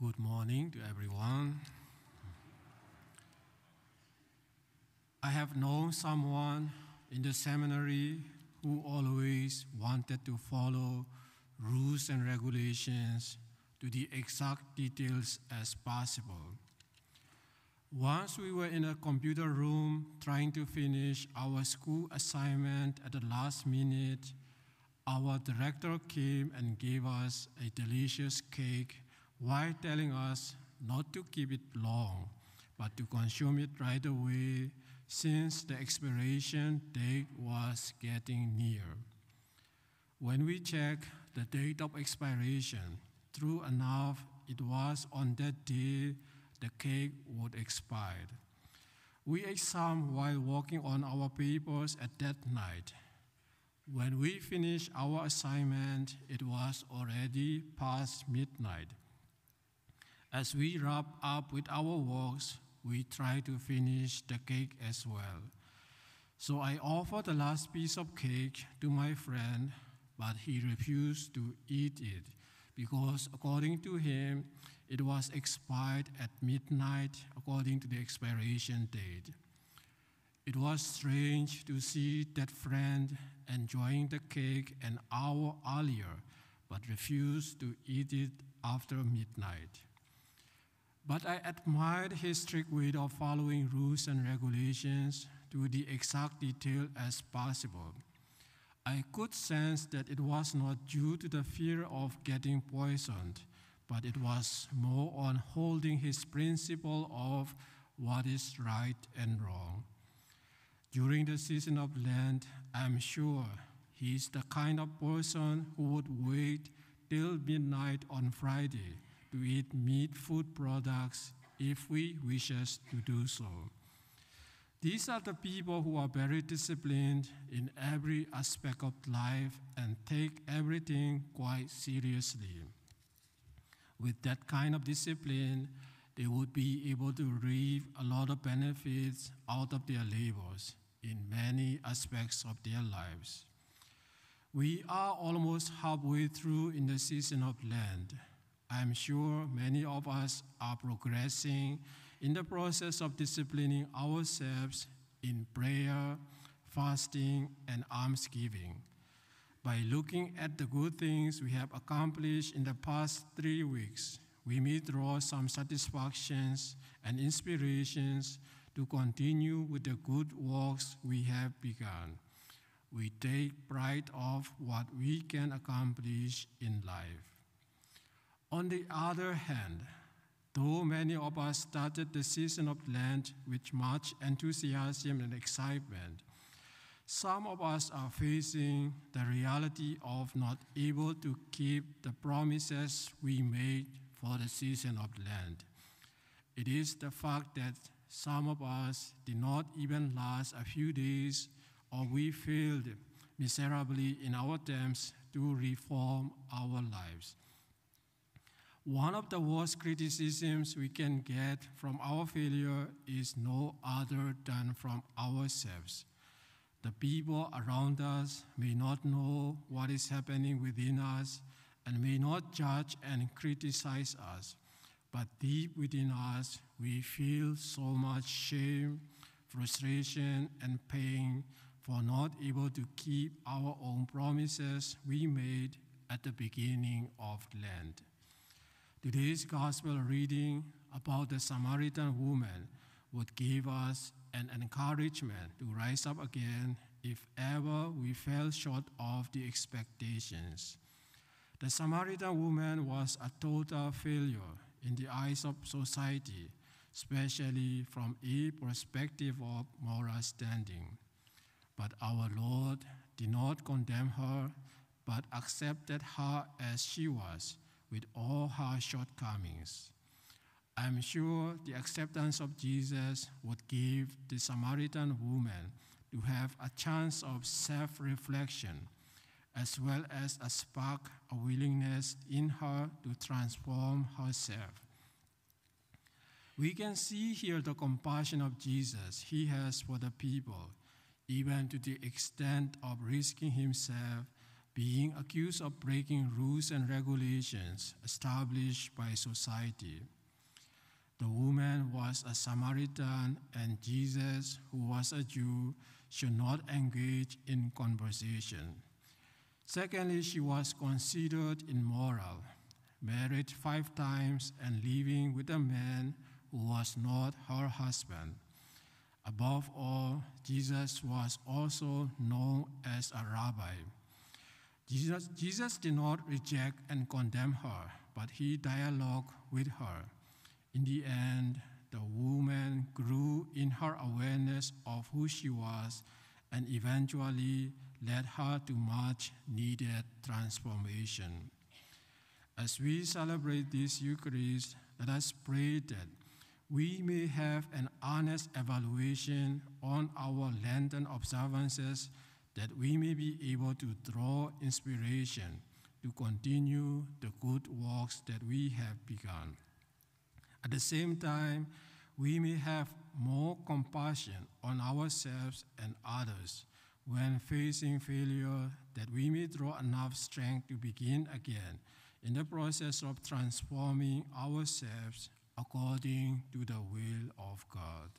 Good morning to everyone. I have known someone in the seminary who always wanted to follow rules and regulations to the exact details as possible. Once we were in a computer room trying to finish our school assignment at the last minute, our director came and gave us a delicious cake while telling us not to keep it long, but to consume it right away since the expiration date was getting near. When we checked the date of expiration, true enough, it was on that day the cake would expire. We ate some while working on our papers at that night. When we finished our assignment, it was already past midnight. As we wrap up with our works, we try to finish the cake as well. So I offered the last piece of cake to my friend, but he refused to eat it because, according to him, it was expired at midnight according to the expiration date. It was strange to see that friend enjoying the cake an hour earlier, but refused to eat it after midnight. But I admired his strict way of following rules and regulations to the exact detail as possible. I could sense that it was not due to the fear of getting poisoned, but it was more on holding his principle of what is right and wrong. During the season of Lent, I'm sure he's the kind of person who would wait till midnight on Friday to eat meat food products if we wishes to do so. These are the people who are very disciplined in every aspect of life and take everything quite seriously. With that kind of discipline, they would be able to reap a lot of benefits out of their labors in many aspects of their lives. We are almost halfway through in the season of Lent. I'm sure many of us are progressing in the process of disciplining ourselves in prayer, fasting, and almsgiving. By looking at the good things we have accomplished in the past three weeks, we may draw some satisfactions and inspirations to continue with the good works we have begun. We take pride of what we can accomplish in life. On the other hand, though many of us started the season of Lent with much enthusiasm and excitement, some of us are facing the reality of not able to keep the promises we made for the season of Lent. It is the fact that some of us did not even last a few days or we failed miserably in our attempts to reform our lives. One of the worst criticisms we can get from our failure is no other than from ourselves. The people around us may not know what is happening within us and may not judge and criticize us, but deep within us, we feel so much shame, frustration, and pain for not able to keep our own promises we made at the beginning of Lent. Today's gospel reading about the Samaritan woman would give us an encouragement to rise up again if ever we fell short of the expectations. The Samaritan woman was a total failure in the eyes of society, especially from a perspective of moral standing. But our Lord did not condemn her, but accepted her as she was with all her shortcomings. I'm sure the acceptance of Jesus would give the Samaritan woman to have a chance of self reflection, as well as a spark of willingness in her to transform herself. We can see here the compassion of Jesus he has for the people, even to the extent of risking himself being accused of breaking rules and regulations established by society. The woman was a Samaritan, and Jesus, who was a Jew, should not engage in conversation. Secondly, she was considered immoral, married five times, and living with a man who was not her husband. Above all, Jesus was also known as a rabbi. Jesus, Jesus did not reject and condemn her, but he dialogued with her. In the end, the woman grew in her awareness of who she was and eventually led her to much needed transformation. As we celebrate this Eucharist, let us pray that we may have an honest evaluation on our Lenten observances, that we may be able to draw inspiration to continue the good works that we have begun. At the same time, we may have more compassion on ourselves and others when facing failure, that we may draw enough strength to begin again in the process of transforming ourselves according to the will of God.